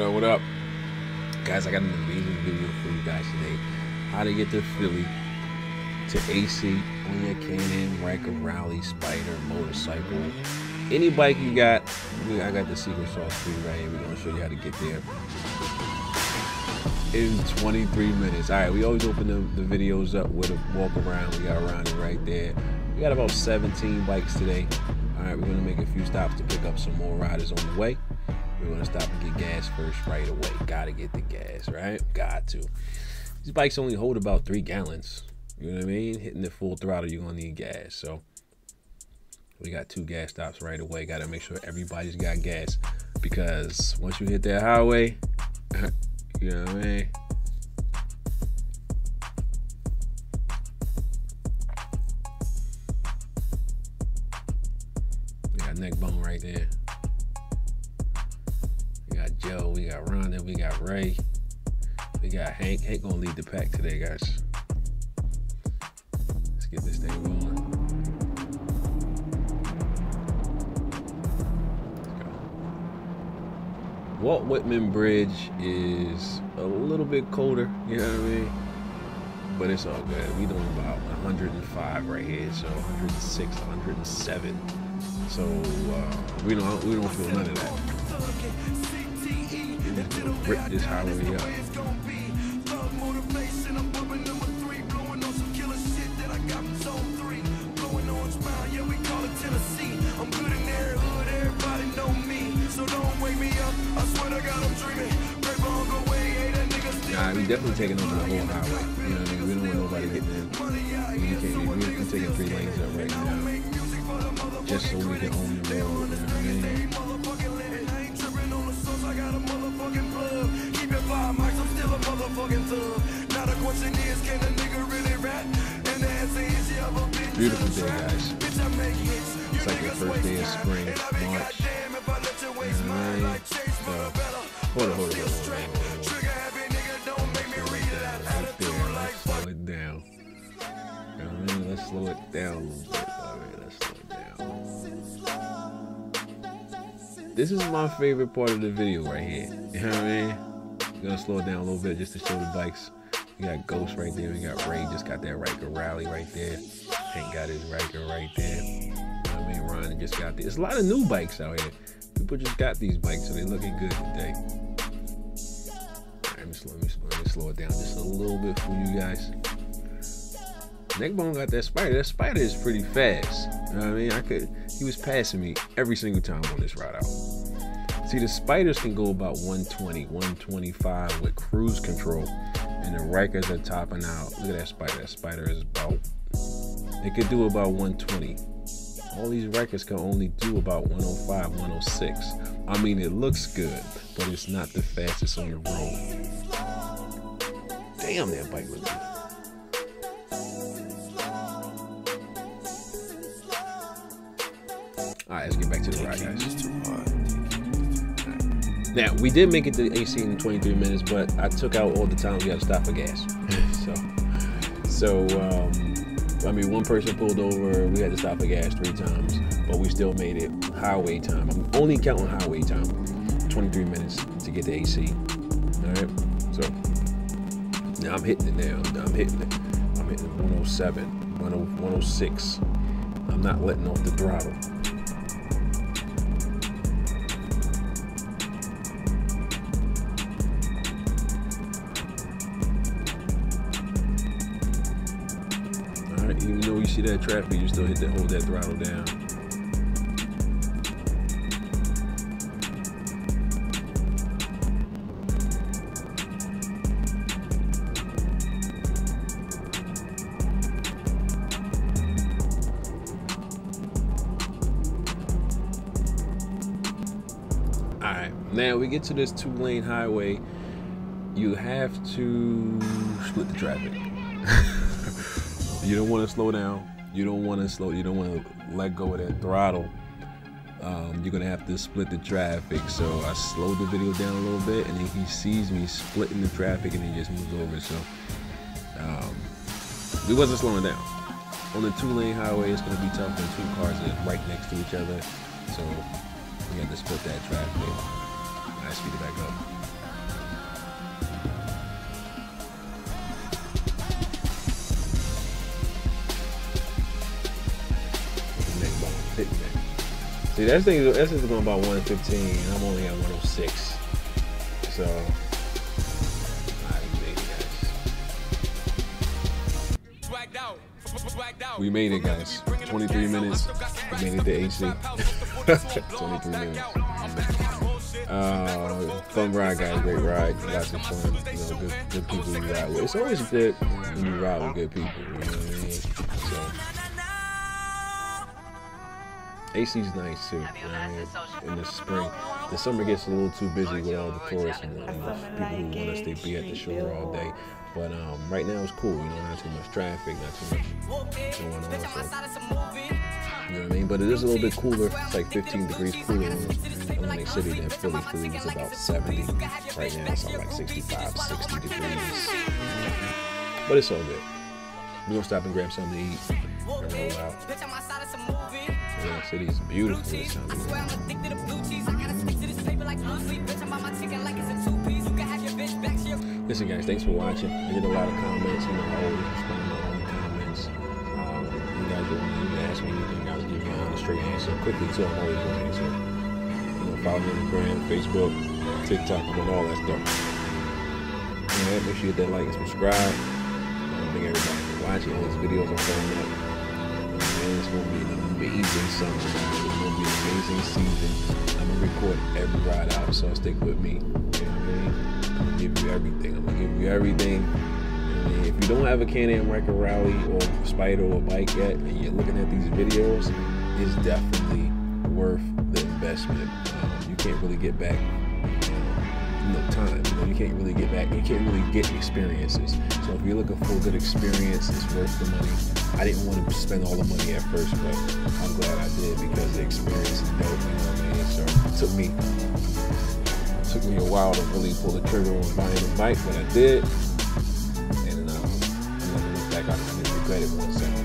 What up, what up? Guys, I got an amazing video for you guys today. How to get to Philly to AC on your Can-Am, Ryker, Rally, Spider, motorcycle. Any bike you got, I got the secret sauce for you right here. We're going to show you how to get there in 23 minutes. All right, we always open the, the videos up with a walk around. We got around it right there. We got about 17 bikes today. All right, we're going to make a few stops to pick up some more riders on the way. We're gonna stop and get gas first right away. Gotta get the gas, right? Got to. These bikes only hold about three gallons. You know what I mean? Hitting the full throttle, you're gonna need gas. So we got two gas stops right away. Gotta make sure everybody's got gas because once you hit that highway, you know what I mean? We got neck bone right there. Joe, we got Rhonda, we got Ray, we got Hank. Hank gonna lead the pack today, guys. Let's get this thing rolling. Walt Whitman Bridge is a little bit colder, you know what I mean? But it's all good. We doing about 105 right here, so 106, 107. So uh, we don't we don't feel none of that rip this highway up. Nah, we definitely taking over the whole highway. You know what I mean? We don't want nobody getting in. We can't, we, we're taking three lanes up right now. Just so we can own the road. You know what I mean? Motherfucking. Now the question is, can a nigga really rap? And the answer is, yeah, but bitch, Beautiful day, guys. Bitch, I make hits. It's like the first day of spring, March. Hold on, hold on, hold on, hold on. Right there, let's slow it down. You know what I mean? Let's slow it down a little bit. All right, let's slow it down. This is my favorite part of the video right here. You know what I mean? We're gonna slow it down a little bit just to show the bikes. We got Ghost right there. We got Ray just got that Ryker Rally right there. Hank got his Ryker right there. I mean, Ron just got this. There's a lot of new bikes out here. People just got these bikes, so they're looking good today. let, me slow, let, me, let me slow it down just a little bit for you guys. Neckbone got that spider. That spider is pretty fast. You know what I mean? I could. He was passing me every single time on this ride out. See, the spiders can go about 120, 125 with cruise control, and the Rykers are topping out. Look at that spider. That spider is about, it could do about 120. All these Rykers can only do about 105, 106. I mean, it looks good, but it's not the fastest on the road. Damn, that bike looks good. All right, let's get back to the ride, guys. Now we did make it to AC in 23 minutes, but I took out all the time we had to stop for gas. so, so um, I mean, one person pulled over. We had to stop for gas three times, but we still made it highway time. I'm only counting highway time. 23 minutes to get to AC. All right. So now I'm hitting it now. I'm hitting it. I'm hitting 107, 106. I'm not letting off the throttle. Even though you see that traffic, you still hit that hold that throttle down. Alright, now we get to this two lane highway. You have to split the traffic. you don't want to slow down. You don't want to slow. You don't want to let go of that throttle. Um, you're gonna have to split the traffic. So I slowed the video down a little bit, and then he sees me splitting the traffic, and he just moves over. So um, we wasn't slowing down. On the two-lane highway, it's gonna be tough when two cars are right next to each other. So we had to split that traffic. I speed it back up. Hitting that. See, that thing, that's just going about 115, and I'm only at 106. So, We made it, guys. 23 minutes. We made it to AC. 23 minutes. Uh, fun ride, guys. Great ride. Lots of fun. You know, good, good people you ride with. It's always good when you ride with good people. You know AC's nice too. You know I mean? In the spring, the summer gets a little too busy with all the tourists and, and people who want us to be at the shore all day. But um, right now it's cool, you know, not too much traffic, not too much going on. So, you know what I mean? But it is a little bit cooler. It's like 15 degrees cooler in Atlantic City than Philly. Philly is about 70. Right now it's like 65, 60 degrees. But it's all good. We're gonna stop and grab something to eat and roll out. Atlantic City is beautiful this time of Listen, guys, thanks for watching. I get a lot of comments. You know, I always respond to all the comments. Um, you guys don't need ask me anything. I'll give you an honest, straight answer quickly, too. I'm always going to answer. You know, follow me on Instagram, Facebook, TikTok, and all that stuff. Right, make sure you hit that like and subscribe. I thank everybody for watching. All these videos are coming up. It's to be an amazing summer. It's to be an amazing season. I'm to record every ride out, so stick with me. You know what I mean? I'm gonna give you everything. I'm gonna give you everything. If you don't have a Can-Am Ryker Rally or Spider or bike yet, and you're looking at these videos, it's definitely worth the investment. Um, you can't really get back you know, time. You know, you can't really get back. You can't really get experiences. So if you're looking for a good experience, it's worth the money. I didn't want to spend all the money at first, but I'm glad I did because the experience is dope. You know what I mean? So it took me it took me a while to really pull the trigger on buying a bike, but I did. And um, I'm gonna look back. I didn't regret it one second.